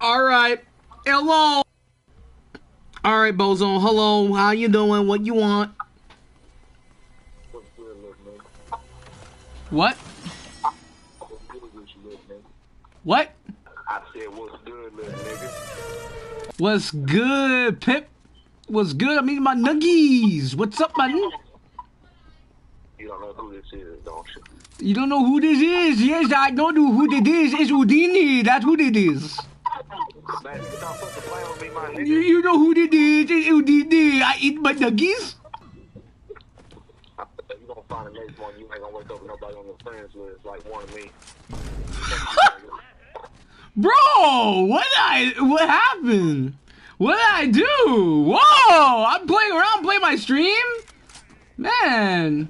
All right. Hello. All right, Bozo. Hello. How you doing? What you want? What? What? What's good, Pip? What's good? I'm eating my nuggies. What's up, man? You don't know who this is, don't you? You don't know who this is? Yes, I know who this is. It's Houdini. That's who it is. Man, you know who did with me, my nigga. You, you know who it is? It's Houdini. I eat my nuggies. You gonna find the next one, you ain't gonna wake up with nobody on your friends list like one of me. Bro, what I? What happened? What did I do? Whoa! I'm playing around, playing my stream. Man,